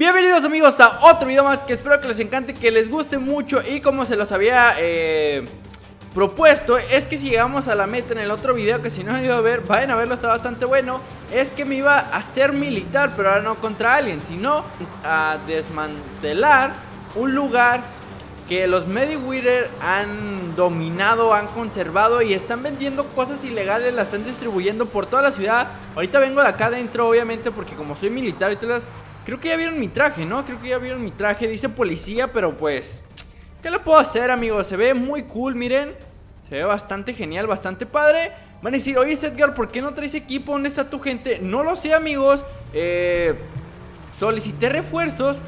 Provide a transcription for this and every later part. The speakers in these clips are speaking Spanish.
Bienvenidos amigos a otro video más que espero que les encante, que les guste mucho y como se los había eh, propuesto es que si llegamos a la meta en el otro video que si no han ido a ver, vayan a verlo, está bastante bueno Es que me iba a hacer militar, pero ahora no contra alguien, sino a desmantelar un lugar que los Mediwither han dominado, han conservado y están vendiendo cosas ilegales, las están distribuyendo por toda la ciudad. Ahorita vengo de acá adentro, obviamente, porque como soy militar y todas las Creo que ya vieron mi traje, ¿no? Creo que ya vieron mi traje. Dice policía, pero pues... ¿Qué le puedo hacer, amigos? Se ve muy cool, miren. Se ve bastante genial, bastante padre. Van a decir, oye, Edgar, ¿por qué no traes equipo? ¿Dónde está tu gente? No lo sé, amigos. Eh, solicité refuerzos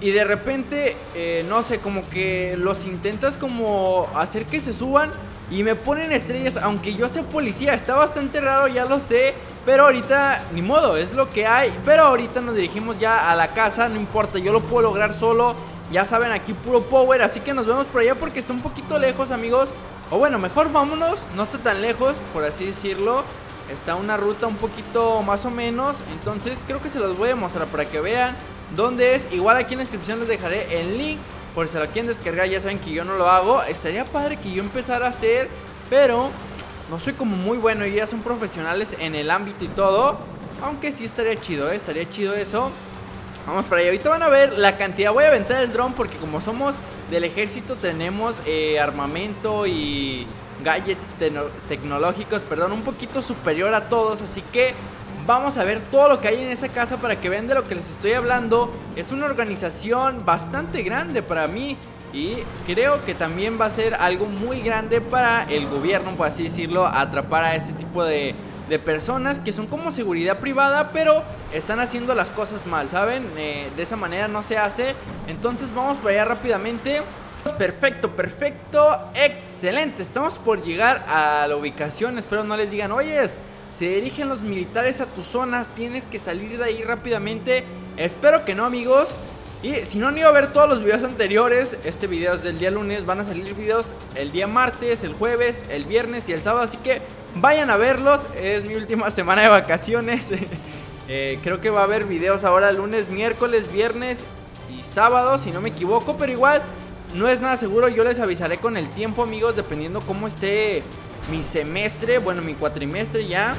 y de repente, eh, no sé, como que los intentas como hacer que se suban y me ponen estrellas, aunque yo sea policía. Está bastante raro, ya lo sé. Pero ahorita, ni modo, es lo que hay. Pero ahorita nos dirigimos ya a la casa, no importa, yo lo puedo lograr solo. Ya saben, aquí puro power, así que nos vemos por allá porque está un poquito lejos, amigos. O bueno, mejor vámonos, no está tan lejos, por así decirlo. Está una ruta un poquito más o menos, entonces creo que se los voy a mostrar para que vean dónde es. Igual aquí en la descripción les dejaré el link por si lo quieren descargar, ya saben que yo no lo hago. Estaría padre que yo empezara a hacer, pero no soy como muy bueno y ya son profesionales en el ámbito y todo. Aunque sí estaría chido, ¿eh? estaría chido eso. Vamos para allá. Ahorita van a ver la cantidad. Voy a aventar el dron porque como somos del ejército tenemos eh, armamento y gadgets tecnológicos, perdón, un poquito superior a todos. Así que vamos a ver todo lo que hay en esa casa para que vean de lo que les estoy hablando. Es una organización bastante grande para mí. Y creo que también va a ser algo muy grande para el gobierno, por así decirlo, atrapar a este tipo de, personas que son como seguridad privada, pero están haciendo las cosas mal, ¿saben? Eh, de esa manera no se hace. Entonces vamos para allá rápidamente. Perfecto, perfecto, excelente. Estamos por llegar a la ubicación. Espero no les digan, oyes, se dirigen los militares a tu zona, tienes que salir de ahí rápidamente. Espero que no, amigos. Y si no han ido a ver todos los videos anteriores, este video es del día lunes, van a salir videos el día martes, el jueves, el viernes y el sábado, así que vayan a verlos, es mi última semana de vacaciones. Eh, creo que va a haber videos ahora lunes, miércoles, viernes y sábado, si no me equivoco, pero igual no es nada seguro, yo les avisaré con el tiempo amigos, dependiendo cómo esté mi semestre, bueno mi cuatrimestre ya.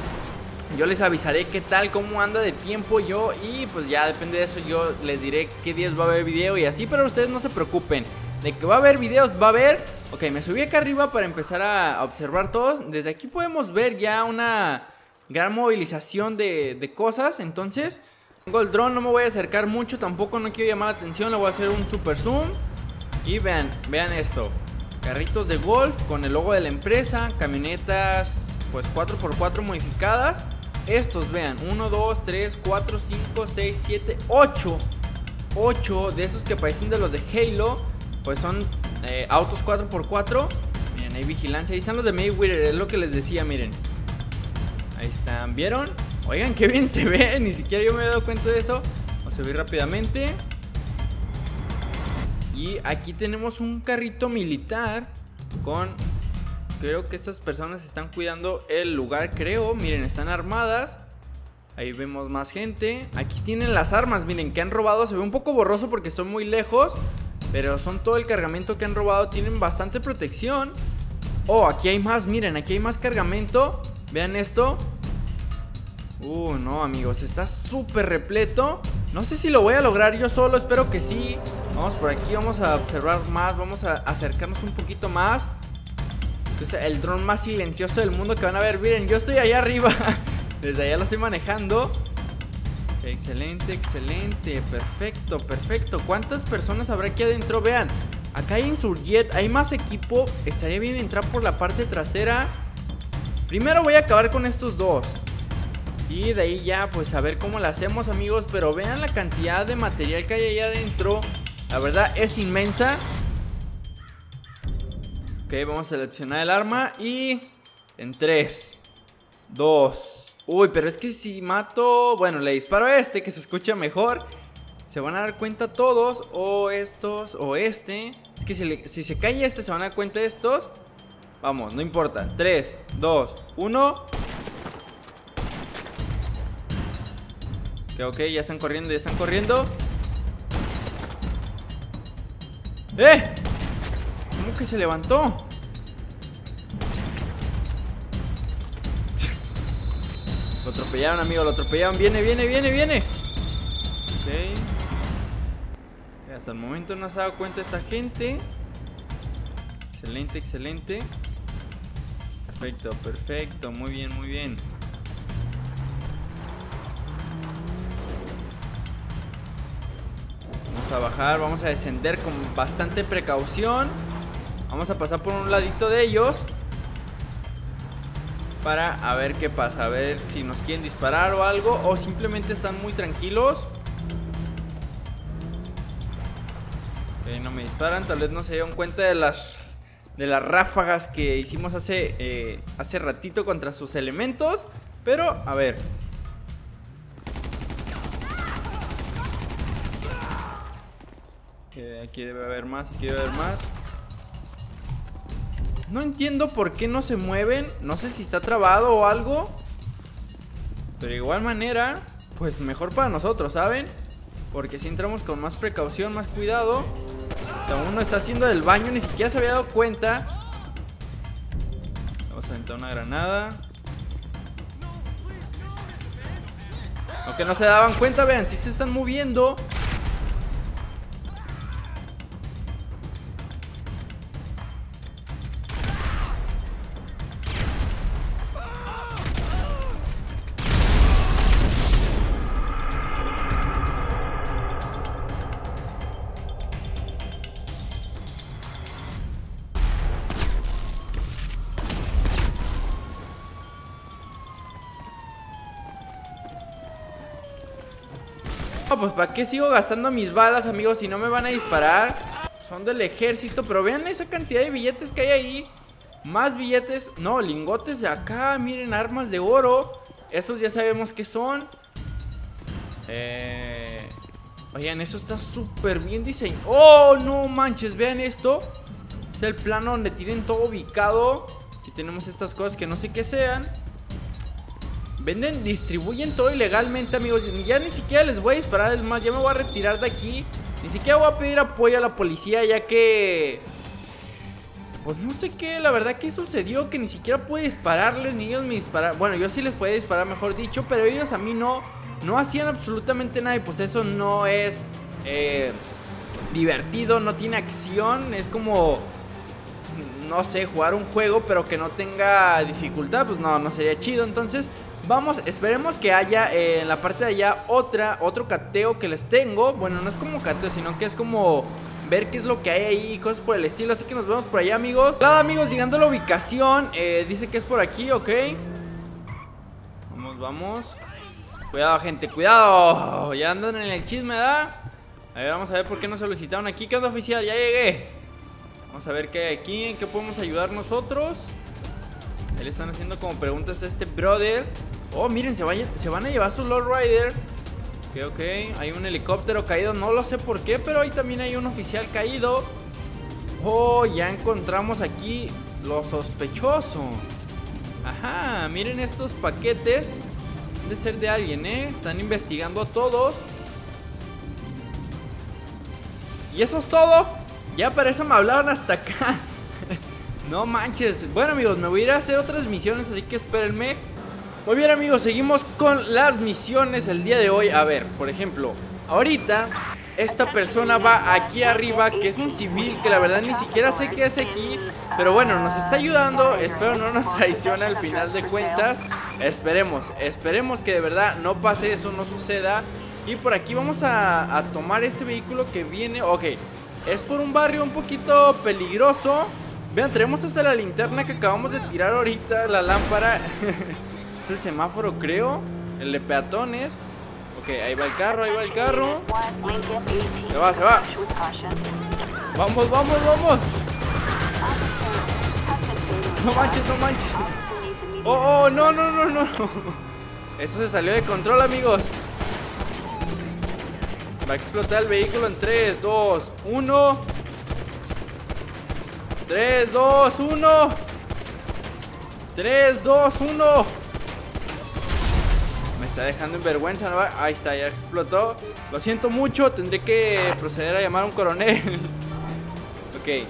Yo les avisaré qué tal, cómo anda de tiempo yo y pues ya depende de eso yo les diré qué días va a haber video y así, pero ustedes no se preocupen. De que va a haber videos, va a haber. Ok, me subí acá arriba para empezar a observar todos. Desde aquí podemos ver ya una gran movilización de, cosas. Entonces, tengo el dron, no me voy a acercar mucho, tampoco no quiero llamar la atención, le voy a hacer un super zoom. Y vean, vean esto. Carritos de golf con el logo de la empresa, camionetas pues 4x4 modificadas estos, vean, 1, 2, 3, 4, 5, 6, 7, 8 8 de esos que parecen de los de Halo Pues son eh, autos 4x4 Miren, hay vigilancia. Ahí están los de Mayweather, es lo que les decía, miren. Ahí están, ¿vieron? Oigan, qué bien se ve, ni siquiera yo me he dado cuenta de eso. Vamos a subir rápidamente. Y aquí tenemos un carrito militar Con Creo que estas personas están cuidando el lugar, creo. Miren, están armadas. Ahí vemos más gente. Aquí tienen las armas, miren, que han robado. Se ve un poco borroso porque son muy lejos. Pero son todo el cargamento que han robado. Tienen bastante protección. Oh, aquí hay más, miren, aquí hay más cargamento. Vean esto. Uh, no, amigos, está súper repleto. No sé si lo voy a lograr yo solo, espero que sí. Vamos por aquí, vamos a observar más, vamos a acercarnos un poquito más el dron más silencioso del mundo que van a ver. Miren, yo estoy allá arriba. Desde allá lo estoy manejando. Excelente, excelente. Perfecto, perfecto. ¿Cuántas personas habrá aquí adentro? Vean, acá hay Insurjet, hay más equipo. Estaría bien entrar por la parte trasera. Primero voy a acabar con estos dos. Y de ahí ya, pues a ver cómo lo hacemos, amigos. Pero vean la cantidad de material que hay allá adentro. La verdad es inmensa vamos a seleccionar el arma y en 3, 2, uy, pero es que si mato, bueno, le disparo a este que se escucha mejor, se van a dar cuenta todos, o estos, o este, es que si, si se cae este se van a dar cuenta estos, vamos, no importa, 3, 2, 1, ok, ok, ya están corriendo, ya están corriendo. ¡Eh! ¿Cómo que se levantó? Atropellaron, amigo, lo atropellaron. Viene, viene, viene, viene. Ok. Hasta el momento no se ha dado cuenta esta gente. Excelente, excelente. Perfecto, perfecto. Muy bien, muy bien. Vamos a bajar, vamos a descender con bastante precaución. Vamos a pasar por un ladito de ellos. Para a ver qué pasa, a ver si nos quieren disparar o algo. O simplemente están muy tranquilos. Ok, no me disparan, tal vez no se dieron cuenta de las de las ráfagas que hicimos hace, eh, hace ratito contra sus elementos. Pero, a ver. Aquí debe haber más, aquí debe haber más. No entiendo por qué no se mueven. No sé si está trabado o algo. Pero de igual manera, pues mejor para nosotros, ¿saben? Porque si entramos con más precaución, más cuidado uno está haciendo del baño, ni siquiera se había dado cuenta. Vamos a aventar una granada. Aunque no se daban cuenta, vean, si se están moviendo. Pues ¿para qué sigo gastando mis balas, amigos? Si no me van a disparar Son del ejército, pero vean esa cantidad de billetes que hay ahí. Más billetes, no, lingotes de acá Miren, armas de oro. Esos ya sabemos que son. Eh... Oigan, eso está súper bien diseñado ¡Oh, no manches! Vean esto. Es el plano donde tienen todo ubicado. Aquí tenemos estas cosas que no sé qué sean Venden, distribuyen todo ilegalmente, amigos. Ya ni siquiera les voy a disparar, es más, ya me voy a retirar de aquí. Ni siquiera voy a pedir apoyo a la policía, ya que... Pues no sé qué, la verdad que sucedió, que ni siquiera pude dispararles, ni ellos me dispararon. Bueno, yo sí les podía disparar, mejor dicho, pero ellos a mí no, no hacían absolutamente nada y pues eso no es eh, divertido, no tiene acción, es como, no sé, jugar un juego pero que no tenga dificultad, pues no, no sería chido, entonces Vamos, esperemos que haya eh, en la parte de allá otra, otro cateo que les tengo. Bueno, no es como cateo, sino que es como ver qué es lo que hay ahí, cosas por el estilo. Así que nos vemos por allá, amigos. Nada, amigos, llegando a la ubicación. Eh, dice que es por aquí, ok. Vamos, vamos. Cuidado, gente, cuidado. Ya andan en el chisme, ¿verdad? A ver, vamos a ver por qué nos solicitaron aquí. ¿Qué onda, oficial? Ya llegué. Vamos a ver qué hay aquí, en qué podemos ayudar nosotros. Le están haciendo como preguntas a este brother. Oh, miren, se, van a llevar su Lord Rider. Ok, ok. Hay un helicóptero caído. No lo sé por qué, pero ahí también hay un oficial caído. Oh, ya encontramos aquí lo sospechoso. Ajá, miren estos paquetes. De ser de alguien, ¿eh? Están investigando a todos. Y eso es todo. Ya para eso me hablaron hasta acá. no manches. Bueno, amigos, me voy a ir a hacer otras misiones, así que espérenme. Muy bien amigos, seguimos con las misiones el día de hoy. A ver, por ejemplo, ahorita esta persona va aquí arriba Que es un civil que la verdad ni siquiera sé qué hace aquí Pero bueno, nos está ayudando. Espero no nos traicione al final de cuentas. Esperemos, esperemos que de verdad no pase eso, no suceda. Y por aquí vamos a, a tomar este vehículo que viene Ok, es por un barrio un poquito peligroso. Vean, tenemos hasta la linterna que acabamos de tirar ahorita, la lámpara Es el semáforo, creo. El de peatones. Ok, ahí va el carro, ahí va el carro. Se va, se va. Vamos, vamos, vamos. No manches, no manches. Oh, oh, no, no, no, no. Eso se salió de control, amigos. Va a explotar el vehículo en 3, 2, 1. 3, 2, 1. 3, 2, 1 está dejando en vergüenza. ¿no? Ahí está, ya explotó. Lo siento mucho, tendré que proceder a llamar a un coronel. Ok.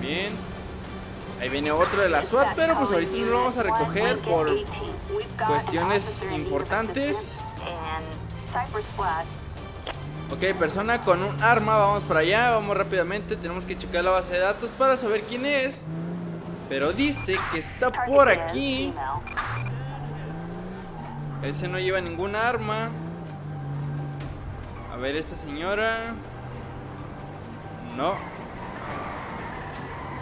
Bien. Ahí viene otro de la SWAT, pero pues ahorita no lo vamos a recoger por cuestiones importantes. Ok, persona con un arma, vamos para allá, vamos rápidamente, tenemos que checar la base de datos para saber quién es. Pero dice que está por aquí. Ese no lleva ninguna arma. A ver, esta señora. No.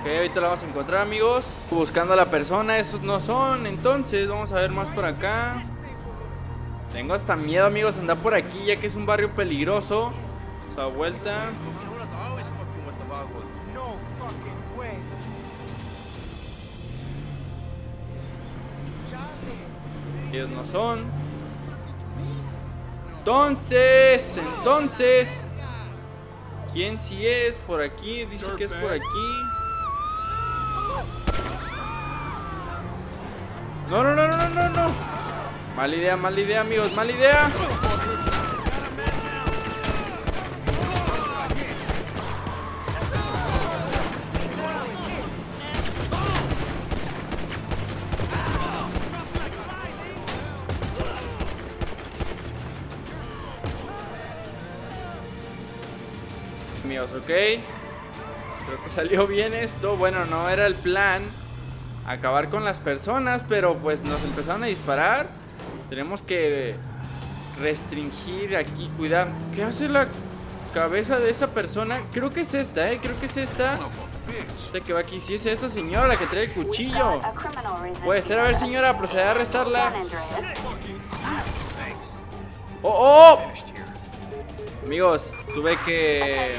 Ok, ahorita la vamos a encontrar, amigos. Buscando a la persona, esos no son. Entonces, vamos a ver más por acá. Tengo hasta miedo, amigos, andar por aquí, ya que es un barrio peligroso. O sea, vuelta. Ellos no son. Entonces, entonces. ¿Quién sí es? Por aquí, dice que es por aquí. No, no, no, no, no, no. Mala idea, mala idea, amigos, mala idea. Creo que salió bien esto. Bueno, no era el plan acabar con las personas, pero pues nos empezaron a disparar. Tenemos que restringir aquí, cuidar. ¿Qué hace la cabeza de esa persona? Creo que es esta, ¿eh? Creo que es esta. Esta que va aquí. Sí, es esta señora que trae el cuchillo. Puede ser, a ver, señora, procede a arrestarla. ¡Oh, oh! Amigos, tuve que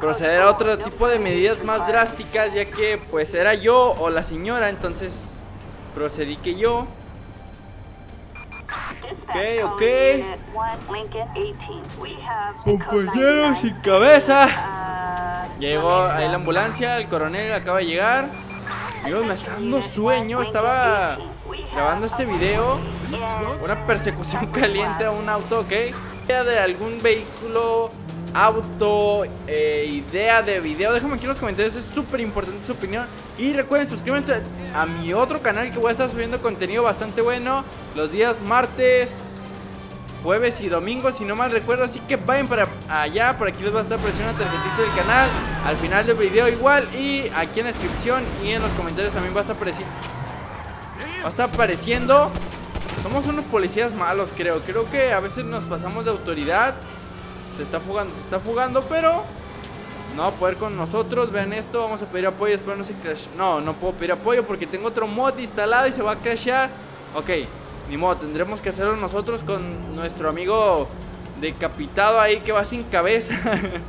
proceder a otro tipo de medidas más drásticas ya que pues era yo o la señora, entonces procedí que yo. Ok, ok. Compañero sin cabeza. Llegó ahí la ambulancia, el coronel acaba de llegar. Dios, me está dando sueño. Estaba grabando este video. Una persecución caliente a un auto, ok. De algún vehículo auto, eh, idea de video, déjame aquí en los comentarios, es súper importante su opinión. Y recuerden suscríbanse a mi otro canal que voy a estar subiendo contenido bastante bueno los días martes, jueves y domingos, si no mal recuerdo. Así que vayan para allá, por aquí les va a estar apareciendo una tarjetita del canal, al final del video igual. Y aquí en la descripción y en los comentarios también va a estar apareciendo. Va a estar apareciendo. Somos unos policías malos, creo. Creo que a veces nos pasamos de autoridad. Se está fugando, se está fugando, pero no poder con nosotros. Vean esto, vamos a pedir apoyo. Espero no se crash. No, no puedo pedir apoyo porque tengo otro mod instalado y se va a crashear. Ok, ni modo, tendremos que hacerlo nosotros con nuestro amigo decapitado ahí que va sin cabeza.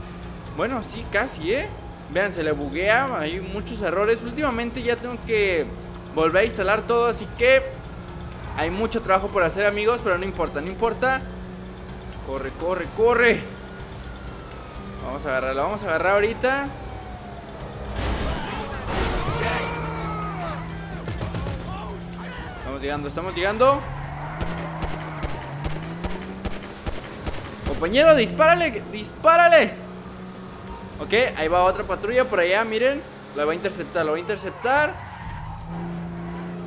bueno, sí, casi, ¿eh? Vean, se le buguea, hay muchos errores. Últimamente ya tengo que volver a instalar todo, así que hay mucho trabajo por hacer, amigos, pero no importa, no importa. Corre, corre, corre. Vamos a agarrarla, vamos a agarrar ahorita. Estamos llegando, estamos llegando. Compañero, dispárale, dispárale. Ok, ahí va otra patrulla por allá, miren. La va a interceptar, la va a interceptar.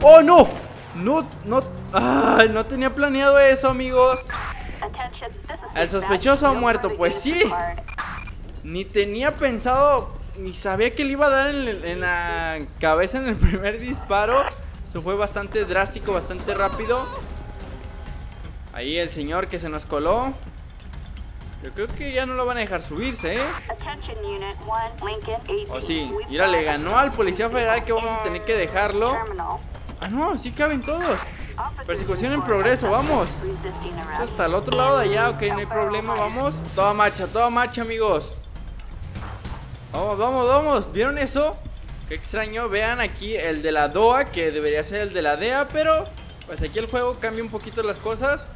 ¡Oh, no! No, no, ay, no tenía planeado eso, amigos. El sospechoso ha muerto, pues sí. Ni tenía pensado, ni sabía que le iba a dar en, la cabeza en el primer disparo. Eso fue bastante drástico, bastante rápido. Ahí el señor que se nos coló. Yo creo que ya no lo van a dejar subirse, ¿eh? O oh, sí, mira, le ganó al policía federal que vamos a tener que dejarlo. Ah, no, sí caben todos. Persecución en progreso, vamos. hasta el otro lado de allá, ok, no hay problema, vamos. Toda marcha, toda marcha, amigos. Vamos, vamos, vamos. ¿Vieron eso? Qué extraño. Vean aquí el de la DOA, que debería ser el de la DEA, pero pues aquí el juego cambia un poquito las cosas.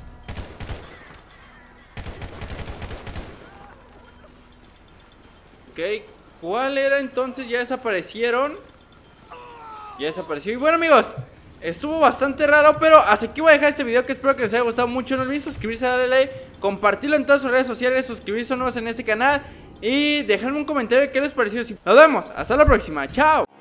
Ok, ¿cuál era entonces? Ya desaparecieron. Ya desapareció. Y bueno, amigos, estuvo bastante raro, pero hasta aquí voy a dejar este video que espero que les haya gustado mucho. No olviden suscribirse, darle like, compartirlo en todas sus redes sociales, suscribirse nuevos en este canal. Y déjenme un comentario de qué les pareció. Nos vemos, hasta la próxima, chao.